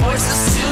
Voices. to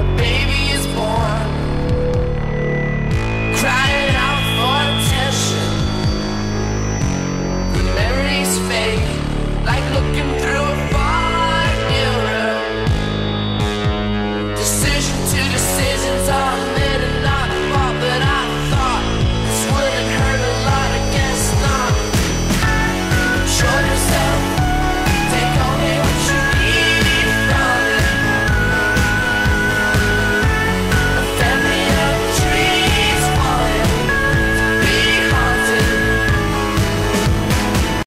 Baby.